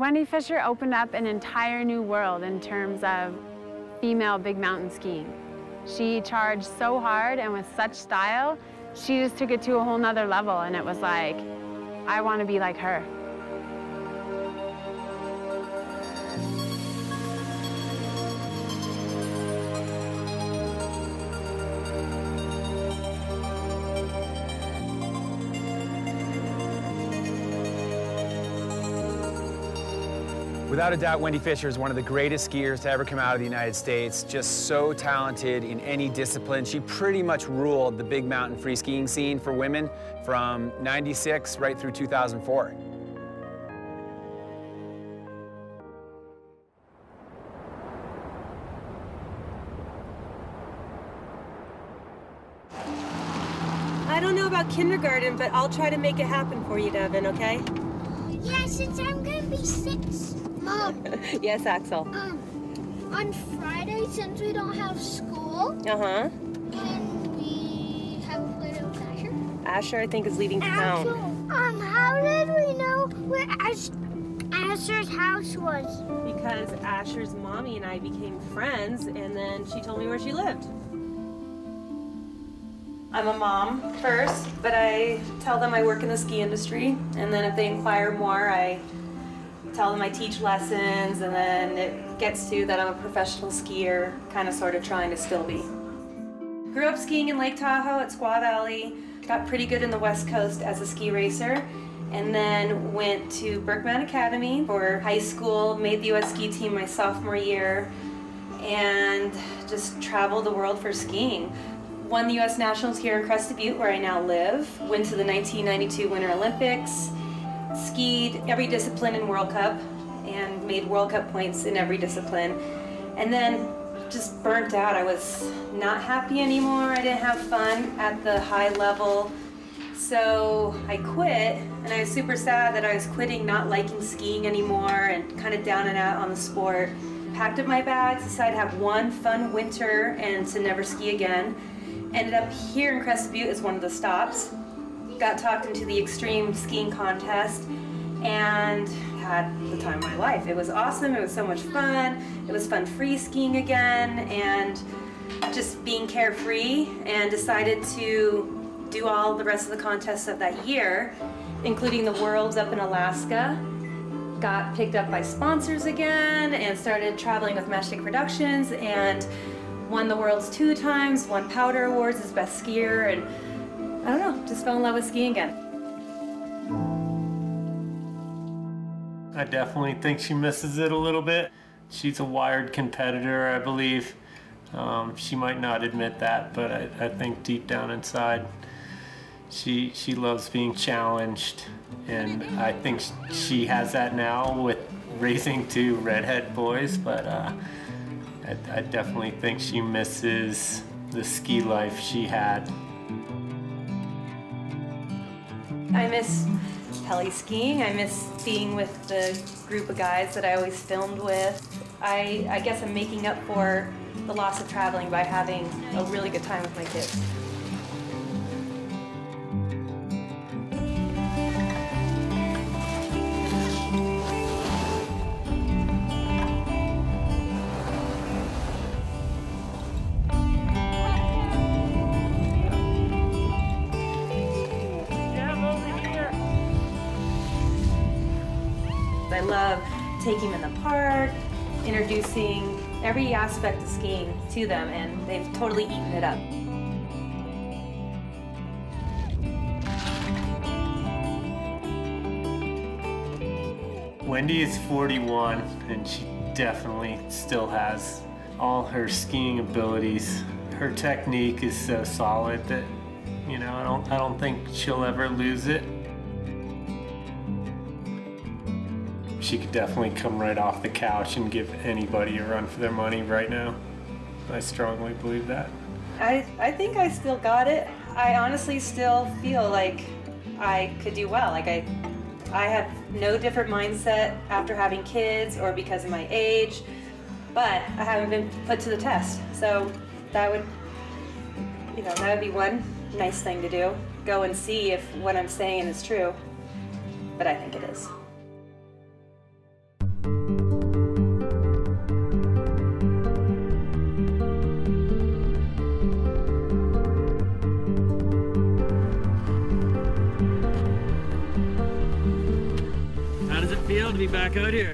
Wendy Fisher opened up an entire new world in terms of female big mountain skiing. She charged so hard and with such style, she just took it to a whole nother level and it was like, I want to be like her. Without a doubt, Wendy Fisher is one of the greatest skiers to ever come out of the United States. Just so talented in any discipline. She pretty much ruled the big mountain free skiing scene for women from 96 right through 2004. I don't know about kindergarten, but I'll try to make it happen for you, Devin, okay? Yeah, since I'm gonna be six. Mom, yes, Axel. um, on Friday, since we don't have school, Uh-huh. can we have a play with Asher? Asher, I think, is leaving town. um, how did we know where Ash Asher's house was? Because Asher's mommy and I became friends, and then she told me where she lived. I'm a mom first, but I tell them I work in the ski industry, and then if they inquire more, I tell them I teach lessons, and then it gets to that I'm a professional skier, kind of sort of trying to still be. Grew up skiing in Lake Tahoe at Squaw Valley, got pretty good in the West Coast as a ski racer, and then went to Burke Mountain Academy for high school, made the US ski team my sophomore year, and just traveled the world for skiing. Won the US Nationals here in Crested Butte, where I now live, went to the 1992 Winter Olympics, skied every discipline in World Cup, and made World Cup points in every discipline. And then just burnt out. I was not happy anymore. I didn't have fun at the high level. So I quit, and I was super sad that I was quitting, not liking skiing anymore, and kind of down and out on the sport. Packed up my bags, decided to have one fun winter and to never ski again. Ended up here in Crested Butte as one of the stops. Got talked into the extreme skiing contest and had the time of my life. It was awesome, it was so much fun. It was fun free skiing again and just being carefree and decided to do all the rest of the contests of that year, including the Worlds up in Alaska. Got picked up by sponsors again and started traveling with Matchstick Productions and won the Worlds two times, won Powder Awards as best skier, and I don't know, just fell in love with skiing again. I definitely think she misses it a little bit. She's a wired competitor, I believe. Um, she might not admit that, but I, I think deep down inside, she she loves being challenged, and I think she has that now with raising two redhead boys. But uh, I, I definitely think she misses the ski life she had. I miss heli skiing. I miss being with the group of guys that I always filmed with. I, I guess I'm making up for the loss of traveling by having a really good time with my kids. I love taking them in the park, introducing every aspect of skiing to them, and they've totally eaten it up. Wendy is 41 and she definitely still has all her skiing abilities. Her technique is so solid that, you know, I don't I don't think she'll ever lose it. She could definitely come right off the couch and give anybody a run for their money right now. I strongly believe that. I, I think I still got it. I honestly still feel like I could do well. Like I, I have no different mindset after having kids or because of my age, but I haven't been put to the test. So that would, you know, that would be one nice thing to do. Go and see if what I'm saying is true. But I think it is. Out here?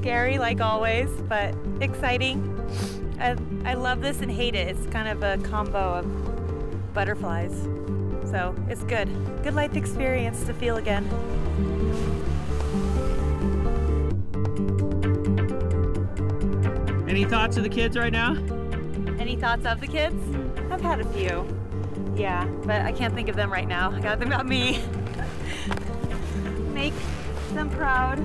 Scary like always, but exciting. I, I love this and hate it. It's kind of a combo of butterflies. So it's good. Good life experience to feel again. Any thoughts of the kids right now? Any thoughts of the kids? I've had a few. Yeah, but I can't think of them right now. I got them about me. Make them proud.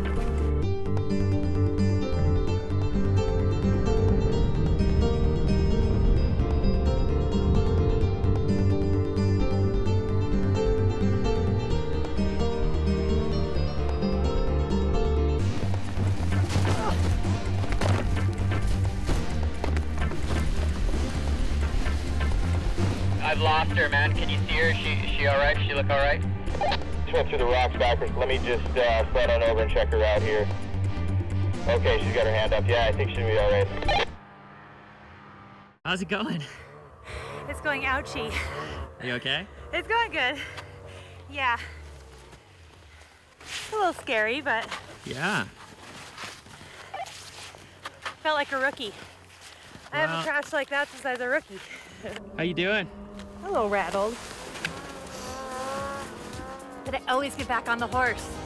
Lost her, man. Can you see her? Is she, she all right? She look all right? Just went through the rocks backwards. Let me just uh, slide on over and check her out here. Okay, she's got her hand up. Yeah, I think she'll be all right. How's it going? It's going ouchy. Are you okay? It's going good. Yeah. It's a little scary, but Yeah. felt like a rookie. I haven't crashed like that since I was a rookie. How you doing? A little rattled. But I always get back on the horse.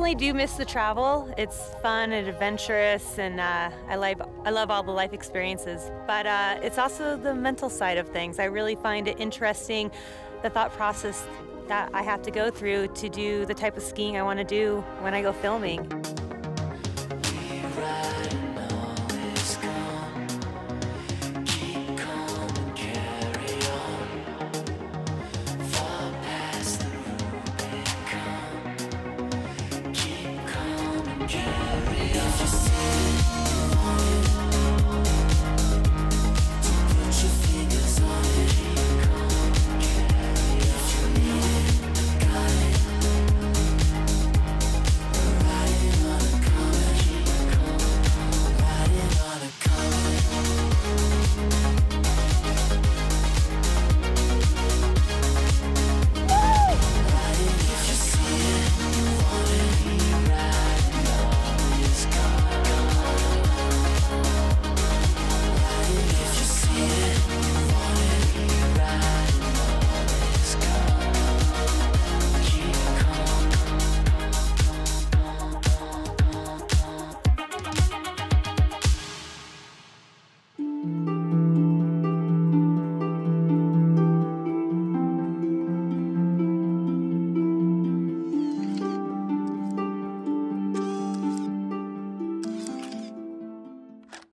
Definitely do miss the travel. It's fun and adventurous, and uh, I like I love all the life experiences. But uh, it's also the mental side of things. I really find it interesting, the thought process that I have to go through to do the type of skiing I want to do when I go filming.